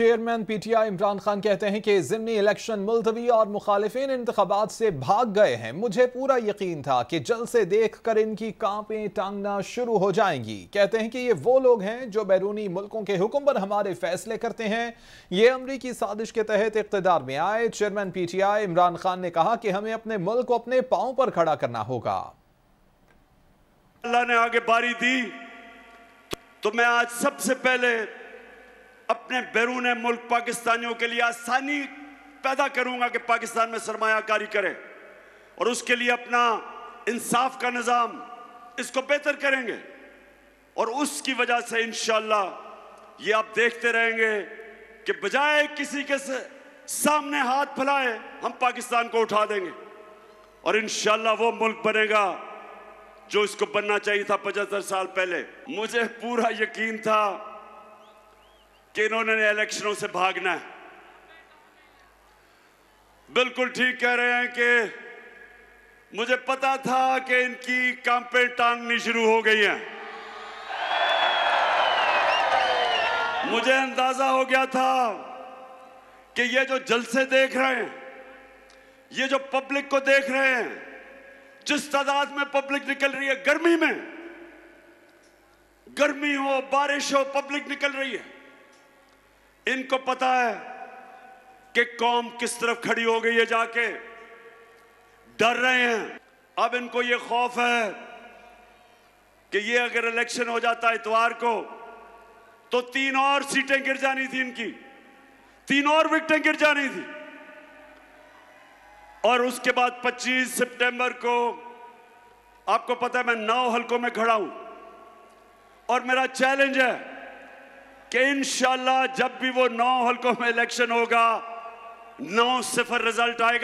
Chairman PTI Imran Khan कहते हैं कि जिमनी इलेक्शन मुलतवी और मुखालिफिन इंतबात से भाग गए हैं। मुझे पूरा यकीन था कि जल्द से देख कर इनकी कांपें टांगना शुरू हो जाएँगी। कहते हैं कि ये वो लोग हैं जो बैरूनी मुल्कों के हुक्म पर हमारे फैसले करते हैं। ये अमरीकी साजिश के तहत इकतदार में आए। चेयरमैन पीटीआई इमरान खान ने कहा कि हमें अपने मुल्क को अपने पाँव पर खड़ा करना होगा। अल्लाह ने आगे बारी दी। तो मैं आज सबसे पहले अपने बैरून मुल्क पाकिस्तानियों के लिए आसानी पैदा करूँगा कि पाकिस्तान में सरमायाकारी करें और उसके लिए अपना इंसाफ का निज़ाम इसको बेहतर करेंगे। और उसकी वजह से इंशाला ये आप देखते रहेंगे कि बजाय किसी के सामने हाथ फैलाए, हम पाकिस्तान को उठा देंगे। और इंशाला वो मुल्क बनेगा जो इसको बनना चाहिए था पचहत्तर साल पहले। मुझे पूरा यकीन था कि इन्होंने इलेक्शनों से भागना है। बिल्कुल ठीक कह रहे हैं कि मुझे पता था कि इनकी कांपे टांगनी शुरू हो गई हैं। मुझे अंदाज़ा हो गया था कि ये जो जलसे देख रहे हैं, ये जो पब्लिक को देख रहे हैं, जिस तादाद में पब्लिक निकल रही है, गर्मी में, गर्मी हो, बारिश हो, पब्लिक निकल रही है। इनको पता है कि कौम किस तरफ़ खड़ी हो गई है जाके। डर रहे हैं। अब इनको ये खौफ है कि ये अगर इलेक्शन हो जाता इतवार को तो तीन और सीटें गिर जानी थी इनकी। तीन और विकटें गिर जानी थी। और उसके बाद 25 सितंबर को, आपको पता है मैं नौ हलकों में खड़ा हूँ। और मेरा चैलेंज है कि इंशाला जब भी वो नौ हल्कों में इलेक्शन होगा नौ सिफर रिज़ल्ट आएगा।